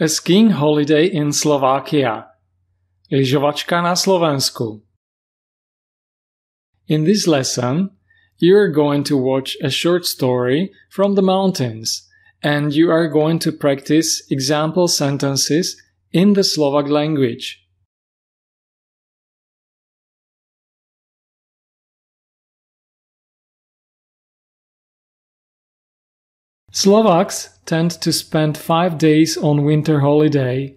A skiing holiday in Slovakia. Lyžovačka na Slovensku. In this lesson, you are going to watch a short story from the mountains and you are going to practice example sentences in the Slovak language. Slovaks tend to spend five days on winter holiday.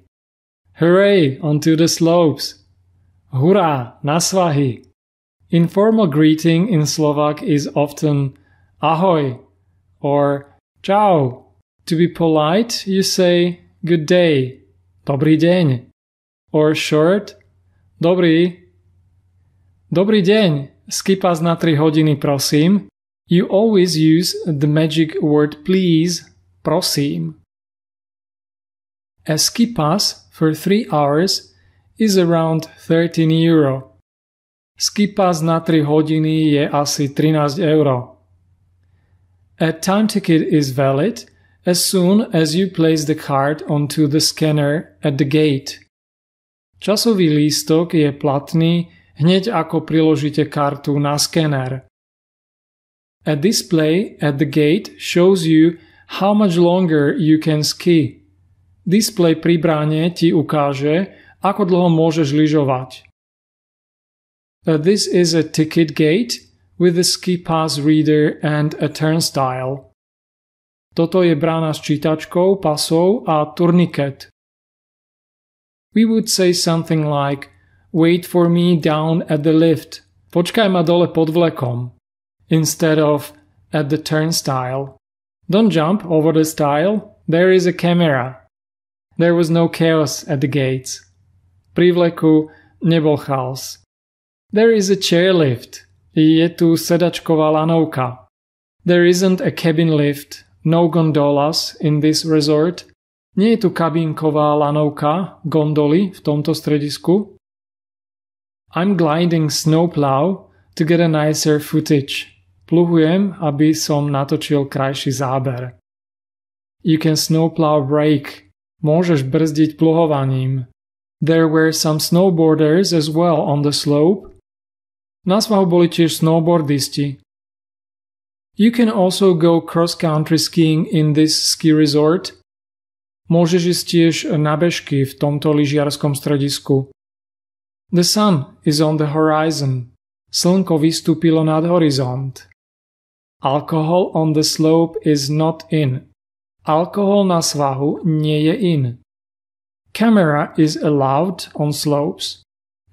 Hooray, onto the slopes! Hurrah, na svahy! Informal greeting in Slovak is often ahoj or čau. To be polite, you say good day, dobrý deň, or short, dobrý. Dobrý deň, skipas na 3 hodiny prosím, you always use the magic word please, prosím. A ski pass for 3 hours is around 13 euro. Ski pass na 3 hodiny je asi 13 euro. A time ticket is valid as soon as you place the card onto the scanner at the gate. Časový lístok je platný hneď ako priložíte kartu na skener. A display at the gate shows you how much longer you can ski. Display pri bráne ti ukáže, ako dlho môžeš lyžovať. Uh, this is a ticket gate with a ski pass reader and a turnstile. Toto je brána s čítačkou, pasou a turniket. We would say something like Wait for me down at the lift. Počkaj ma dole pod vlekom instead of at the turnstile. Don't jump over the stile, there is a camera. There was no chaos at the gates. Privleku nebol chaos. There is a chairlift. Je tu sedačková lanovka. There isn't a cabin lift, no gondolas in this resort. Nie je tu kabínková lanovka, gondoly v tomto stredisku. I'm gliding snowplow to get a nicer footage. Pluhujem, aby som natočil krajší záber. You can snowplow brake. Môžeš brzdiť pluhovaním. There were some snowboarders as well on the slope. Na svahu boli tiež snowboardisti. You can also go cross-country skiing in this ski resort. Môžeš ísť tiež na bežky v tomto lyžiarskom stredisku. The sun is on the horizon. Slnko vystúpilo nad horizont. Alcohol on the slope is not in. Alcohol na svahu nie je in. Camera is allowed on slopes.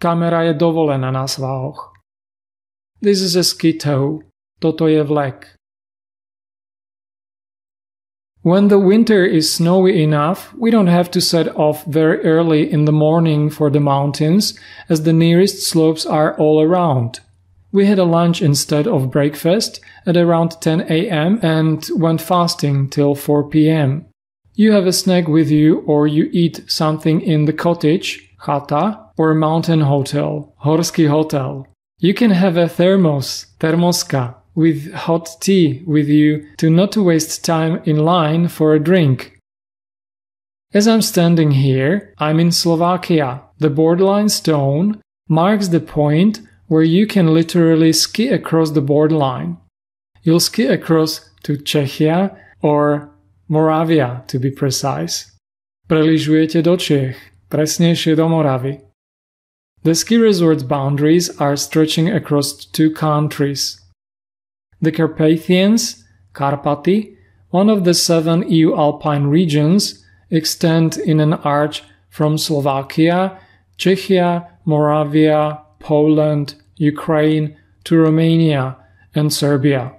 Kamera je dovolená na svahoch. This is a ski tow. Toto je vlek. When the winter is snowy enough, we don't have to set off very early in the morning for the mountains, as the nearest slopes are all around. We had a lunch instead of breakfast at around 10 a.m. and went fasting till 4 p.m. You have a snack with you or you eat something in the cottage, chata, or mountain hotel, horski hotel. You can have a thermos, thermoska, with hot tea with you to not waste time in line for a drink. As I'm standing here, I'm in Slovakia. The borderline stone marks the point where you can literally ski across the borderline. You'll ski across to Czechia or Moravia to be precise. Preližujete do Čech, presnejšie do Moravy. The ski resort's boundaries are stretching across two countries. The Carpathians, Karpaty, one of the seven EU alpine regions, extend in an arch from Slovakia, Czechia, Moravia, Poland, Ukraine to Romania and Serbia.